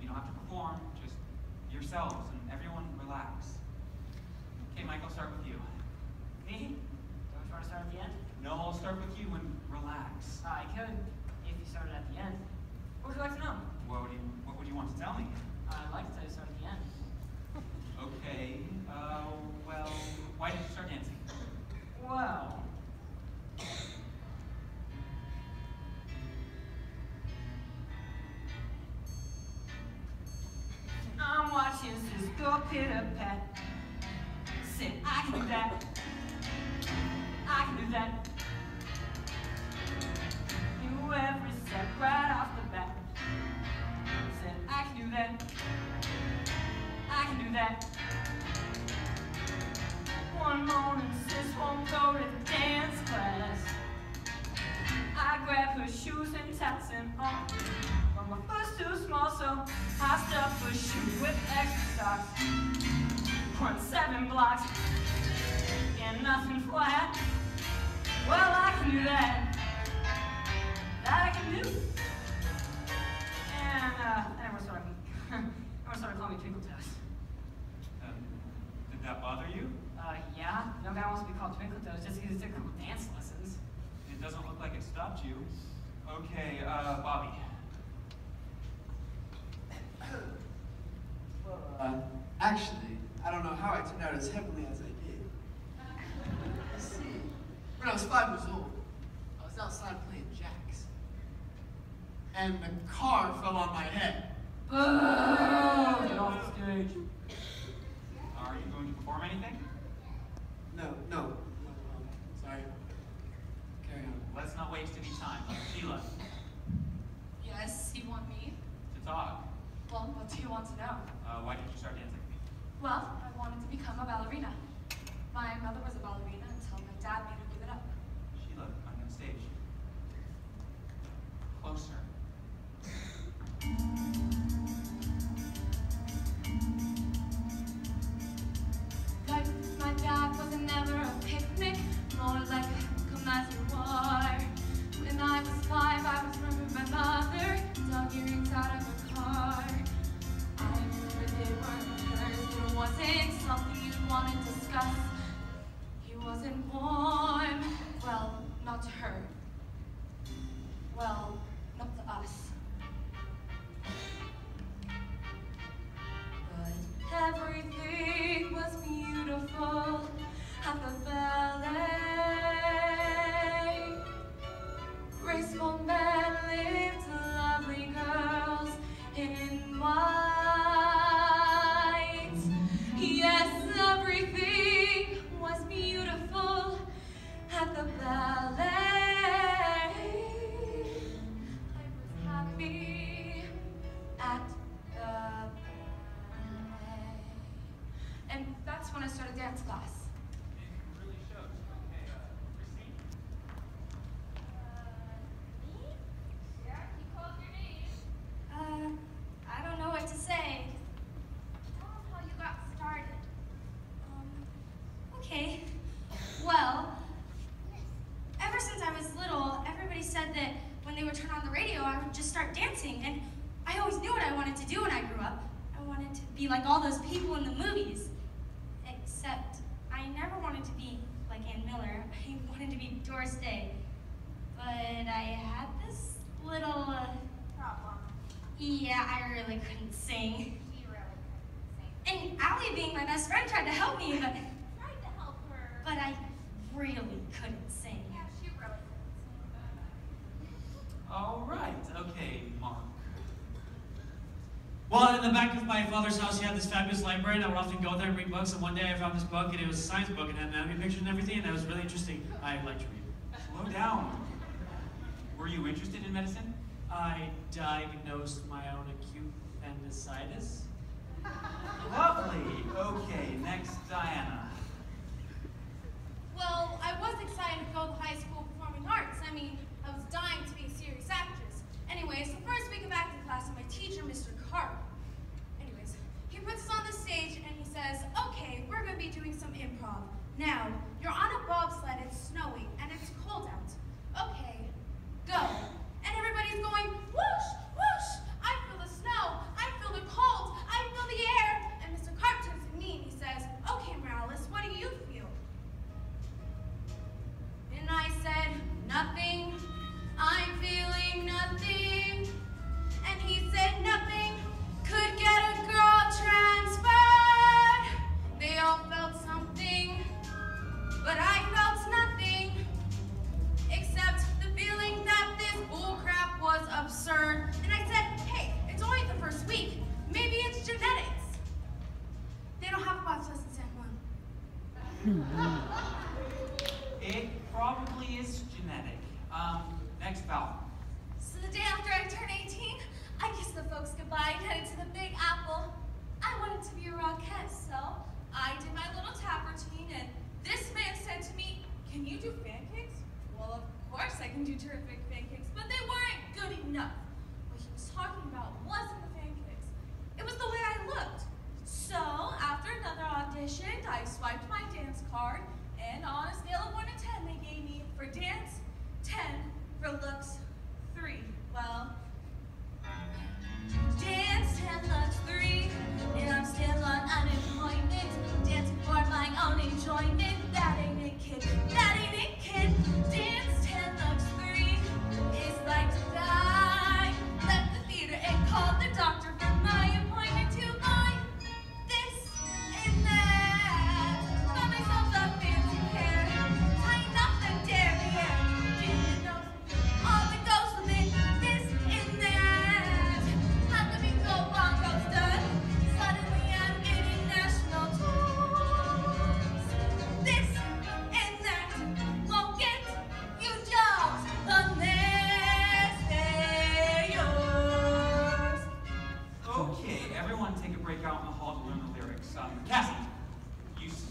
You don't have to perform, just yourselves, and everyone relax. Okay, Mike, I'll start with you. Me? Don't you want to start at the end? No, I'll start with you and relax. I could, if you started at the end. What would you like to know? What would you, what would you want to tell me? I'd like to tell you start at the end. Okay, uh, well, why did you start dancing? Well, watching Cisco pitter pat. Said I can do that. I can do that. Knew every step right off the bat. Said I can do that. I can do that. One morning, sis won't go to dance class. I grab her shoes and tats and all. But my foot's too small, so I stuff her shoe with extra. Run seven blocks, and nothing flat. Well, I can do that. That I can do. And uh, everyone started, everyone started calling me Twinkle Toes. Um, did that bother you? Uh, yeah, no guy wants to be called Twinkle Toes just because he took a couple dance lessons. It doesn't look like it stopped you. Okay, uh, Bobby. Well, uh, actually, I don't know how I turned out as heavily as I did. You see, when I was five years old, I was outside playing jacks. And the car fell on my head. Boo! Get off the stage. Are you going to perform anything? No, no, no, um, sorry. Carry on. Let's not waste any time. Sheila, Yes, you want me? to talk. Well, what do you want to know? Uh, why did you start dancing? Well, I wanted to become a ballerina. My mother was a ballerina until my dad made her topic, something you'd want to discuss. He wasn't warm. Well, not to her. Well, not to us. like all those people in the movies. Except I never wanted to be like Ann Miller. I wanted to be Doris Day. But I had this little uh, problem. Yeah, I really couldn't sing. She really couldn't sing. And Allie, being my best friend, tried to help me, but. Tried to help her. But I really couldn't sing. Well, in the back of my father's house, he had this fabulous library, and I would often go there and read books. And one day I found this book, and it was a science book, and had pictures and everything, and that was really interesting. I liked to read. Slow down. Were you interested in medicine? I diagnosed my own acute appendicitis. Lovely. Okay, next, Diana. it probably is genetic. Um, next Val. So the day after I turn 18, I kiss the folks goodbye and headed to the Big Apple. I wanted to be a rockette, so I did my little tap routine, and this man said to me, can you do pancakes? Well, of course I can do terrific pancakes, but they weren't good enough.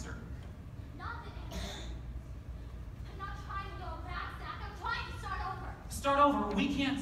answer. Start over. We can't